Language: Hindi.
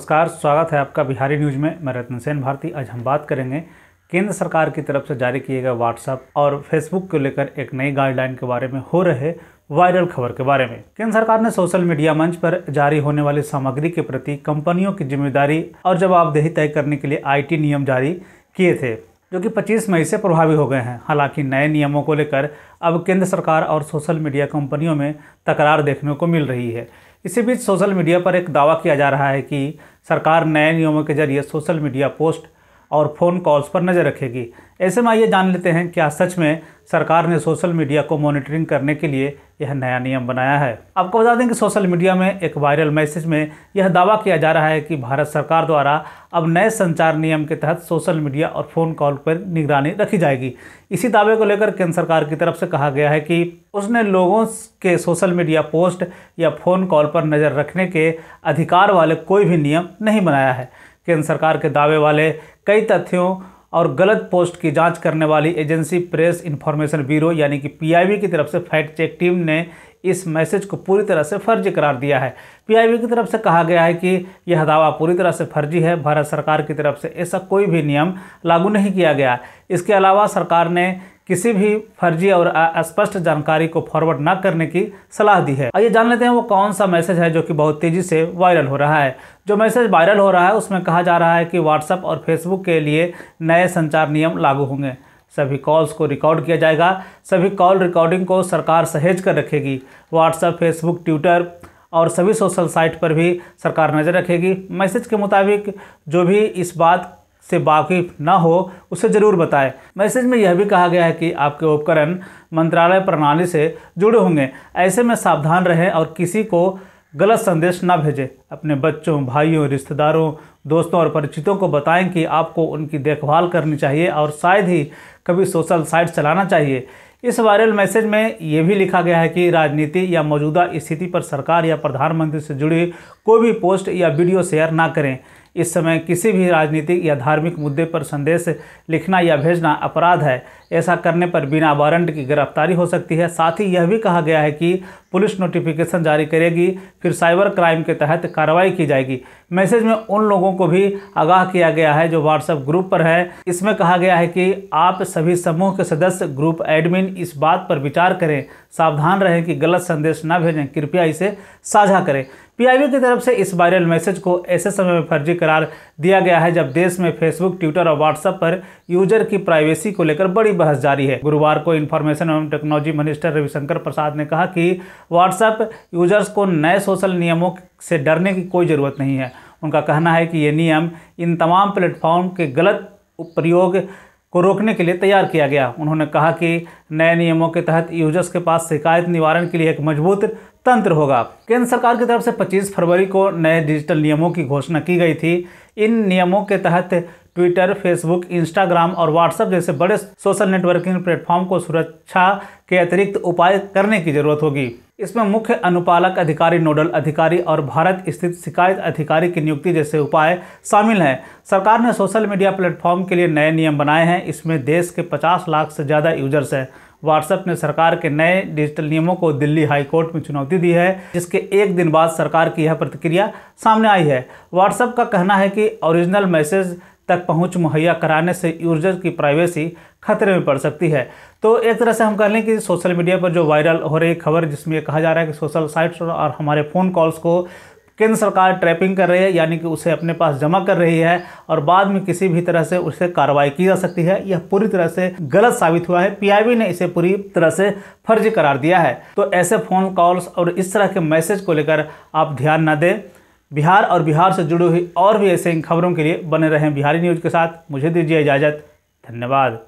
नमस्कार, स्वागत है आपका बिहारी न्यूज़ में। मैं रत्न सेन भारती। आज हम बात करेंगे केंद्र सरकार की तरफ़ से जारी किए गए व्हाट्सएप और फेसबुक को लेकर एक नई गाइडलाइन के बारे में हो रहे वायरल खबर के बारे में। केंद्र सरकार ने सोशल मीडिया मंच पर जारी होने वाली सामग्री के प्रति कंपनियों की ज़िम्मेदारी और जवाबदेही तय करने के लिए आईटी नियम जारी किए थे, जो कि 25 मई से प्रभावी हो गए हैं। हालाँकि नए नियमों को लेकर अब केंद्र सरकार और सोशल मीडिया कंपनियों में तकरार देखने को मिल रही है। इसी बीच सोशल मीडिया पर एक दावा किया जा रहा है कि सरकार नए नियमों के ज़रिए सोशल मीडिया पोस्ट और फ़ोन कॉल्स पर नज़र रखेगी। ऐसे में आइए जान लेते हैं क्या सच में सरकार ने सोशल मीडिया को मॉनिटरिंग करने के लिए यह नया नियम बनाया है। आपको बता दें कि सोशल मीडिया में एक वायरल मैसेज में यह दावा किया जा रहा है कि भारत सरकार द्वारा अब नए संचार नियम के तहत सोशल मीडिया और फ़ोन कॉल पर निगरानी रखी जाएगी। इसी दावे को लेकर केंद्र सरकार की तरफ़ से कहा गया है कि उसने लोगों के सोशल मीडिया पोस्ट या फ़ोन कॉल पर नज़र रखने के अधिकार वाले कोई भी नियम नहीं बनाया है। केंद्र सरकार के दावे वाले कई तथ्यों और गलत पोस्ट की जाँच करने वाली एजेंसी प्रेस इन्फॉर्मेशन ब्यूरो, यानी कि पीआईबी की तरफ़ से फैक्ट चेक टीम ने इस मैसेज को पूरी तरह से फर्जी करार दिया है। पीआईबी की तरफ़ से कहा गया है कि यह दावा पूरी तरह से फर्जी है। भारत सरकार की तरफ़ से ऐसा कोई भी नियम लागू नहीं किया गया। इसके अलावा सरकार ने किसी भी फर्जी और अस्पष्ट जानकारी को फॉरवर्ड न करने की सलाह दी है। आइए जान लेते हैं वो कौन सा मैसेज है जो कि बहुत तेज़ी से वायरल हो रहा है। जो मैसेज वायरल हो रहा है, उसमें कहा जा रहा है कि व्हाट्सएप और फेसबुक के लिए नए संचार नियम लागू होंगे। सभी कॉल्स को रिकॉर्ड किया जाएगा। सभी कॉल रिकॉर्डिंग को सरकार सहेज कर रखेगी। व्हाट्सएप फेसबुक ट्विटर और सभी सोशल साइट पर भी सरकार नज़र रखेगी। मैसेज के मुताबिक, जो भी इस बात से वाकिफ ना हो, उसे ज़रूर बताएँ। मैसेज में यह भी कहा गया है कि आपके उपकरण मंत्रालय प्रणाली से जुड़े होंगे। ऐसे में सावधान रहें और किसी को गलत संदेश ना भेजें। अपने बच्चों, भाइयों, रिश्तेदारों, दोस्तों और परिचितों को बताएँ कि आपको उनकी देखभाल करनी चाहिए और शायद ही कभी सोशल साइट चलाना चाहिए। इस वायरल मैसेज में ये भी लिखा गया है कि राजनीति या मौजूदा स्थिति पर सरकार या प्रधानमंत्री से जुड़ी कोई भी पोस्ट या वीडियो शेयर ना करें। इस समय किसी भी राजनीतिक या धार्मिक मुद्दे पर संदेश लिखना या भेजना अपराध है। ऐसा करने पर बिना वारंट की गिरफ्तारी हो सकती है। साथ ही यह भी कहा गया है कि पुलिस नोटिफिकेशन जारी करेगी, फिर साइबर क्राइम के तहत कार्रवाई की जाएगी। मैसेज में उन लोगों को भी आगाह किया गया है जो व्हाट्सएप ग्रुप पर है। इसमें कहा गया है कि आप सभी समूह के सदस्य ग्रुप एडमिन इस बात पर विचार करें। सावधान रहें कि गलत संदेश न भेजें। कृपया इसे साझा करें। पीआईबी की तरफ़ से इस वायरल मैसेज को ऐसे समय में फर्जी करार दिया गया है जब देश में फेसबुक ट्विटर और व्हाट्सएप पर यूज़र की प्राइवेसी को लेकर बड़ी बहस जारी है। गुरुवार को इन्फॉर्मेशन एवं टेक्नोलॉजी मिनिस्टर रविशंकर प्रसाद ने कहा कि व्हाट्सएप यूज़र्स को नए सोशल नियमों से डरने की कोई ज़रूरत नहीं है। उनका कहना है कि ये नियम इन तमाम प्लेटफॉर्म के गलत प्रयोग को रोकने के लिए तैयार किया गया। उन्होंने कहा कि नए नियमों के तहत यूज़र्स के पास शिकायत निवारण के लिए एक मज़बूत तंत्र होगा। केंद्र सरकार की तरफ़ से 25 फरवरी को नए डिजिटल नियमों की घोषणा की गई थी। इन नियमों के तहत ट्विटर, फेसबुक, इंस्टाग्राम और व्हाट्सएप जैसे बड़े सोशल नेटवर्किंग प्लेटफॉर्म को सुरक्षा के अतिरिक्त उपाय करने की ज़रूरत होगी। इसमें मुख्य अनुपालक अधिकारी, नोडल अधिकारी और भारत स्थित शिकायत अधिकारी की नियुक्ति जैसे उपाय शामिल हैं। सरकार ने सोशल मीडिया प्लेटफॉर्म के लिए नए नियम बनाए हैं। इसमें देश के 50 लाख से ज़्यादा यूज़र्स हैं। व्हाट्सएप ने सरकार के नए डिजिटल नियमों को दिल्ली हाई कोर्ट में चुनौती दी है, जिसके एक दिन बाद सरकार की यह प्रतिक्रिया सामने आई है। व्हाट्सएप का कहना है कि ओरिजिनल मैसेज तक पहुँच मुहैया कराने से यूज़र की प्राइवेसी खतरे में पड़ सकती है। तो एक तरह से हम कह लें कि सोशल मीडिया पर जो वायरल हो रही खबर जिसमें ये कहा जा रहा है कि सोशल साइट्स और हमारे फ़ोन कॉल्स को केंद्र सरकार ट्रैपिंग कर रही है, यानी कि उसे अपने पास जमा कर रही है और बाद में किसी भी तरह से उसे कार्रवाई की जा सकती है। यह पूरी तरह से गलत साबित हुआ है। पीआईबी ने इसे पूरी तरह से फर्जी करार दिया है। तो ऐसे फ़ोन कॉल्स और इस तरह के मैसेज को लेकर आप ध्यान न दें। बिहार और बिहार से जुड़ी हुई और भी ऐसे खबरों के लिए बने रहें बिहारी न्यूज़ के साथ। मुझे दीजिए इजाज़त। धन्यवाद।